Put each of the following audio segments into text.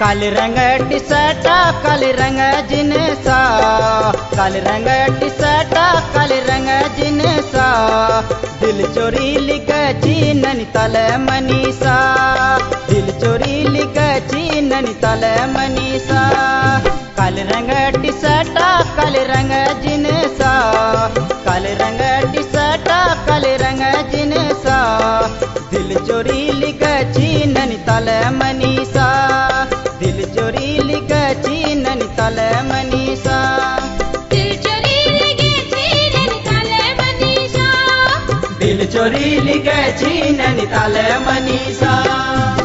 काल रंग टी शर्टा काल रंग जिनसा। काल रंग टी शर्टा काल रंग जिनसा। दिल चोरी लिखची ननिताल मनीषा। दिल चोरी लिखची ननिताल मनीषा। काल रंग टी शर्टा काल रंग जिनसा। काल रंग टी शर्टा काल रंग जिनसा। दिल चोरी लिखची ननिताल मनीषा। ीन मनीषा।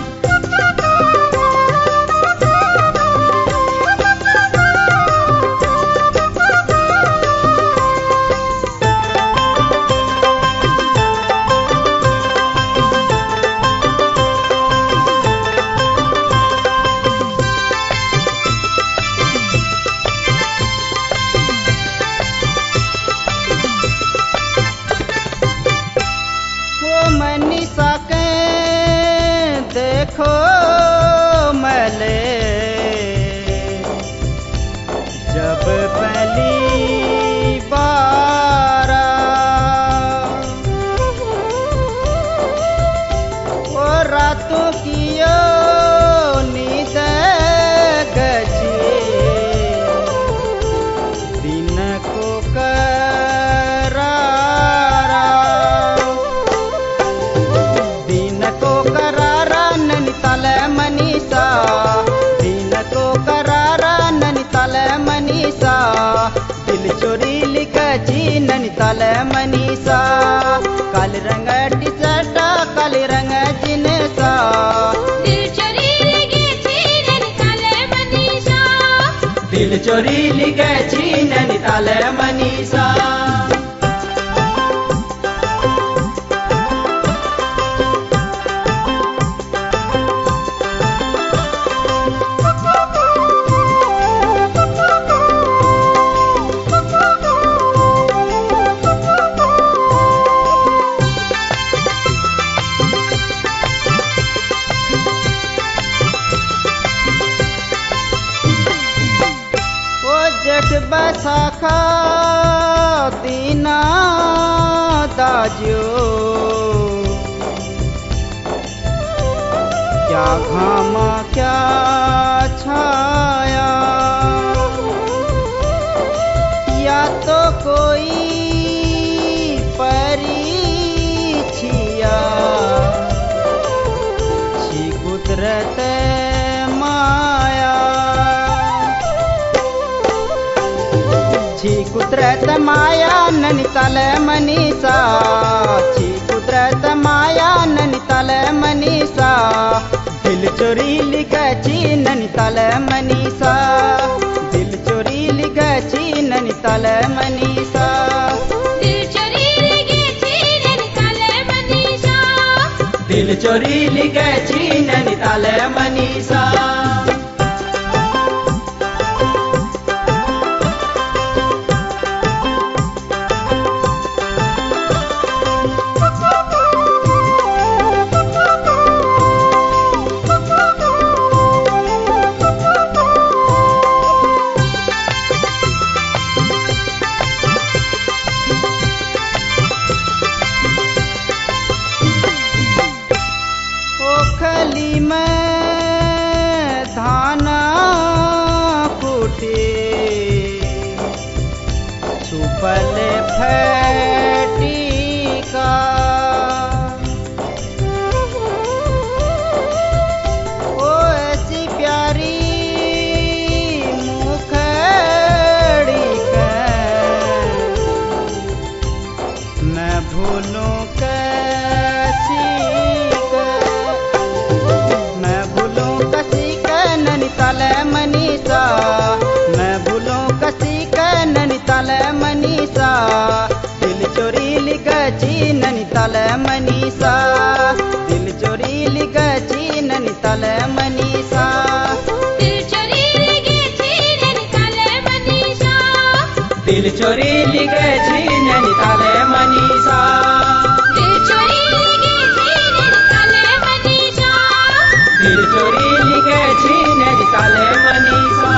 जब पहली दिल चोरी लिखची ननिताल मनीषा काल रंग टी शर्ट काल रंग जिनसा। दिल चोरी लिगेची ननिताल मनीषा। बैसाखा दीना दाजो क्या घामा क्या छी कुदरत माया ननिताल मनीषा। छी कुदरत माया ननिताल मनीषा। दिल चोरी लिखची ननिताल मनीषा। दिल चोरी लिखची ननिताल मनीषा। दिल चोरी लिगेची ननिताल मनीषा। सुपल फैटी दिल चोरी लिखची ननिताल मनीषा। दिल चोरी लिखे नैनीताले मनीषा।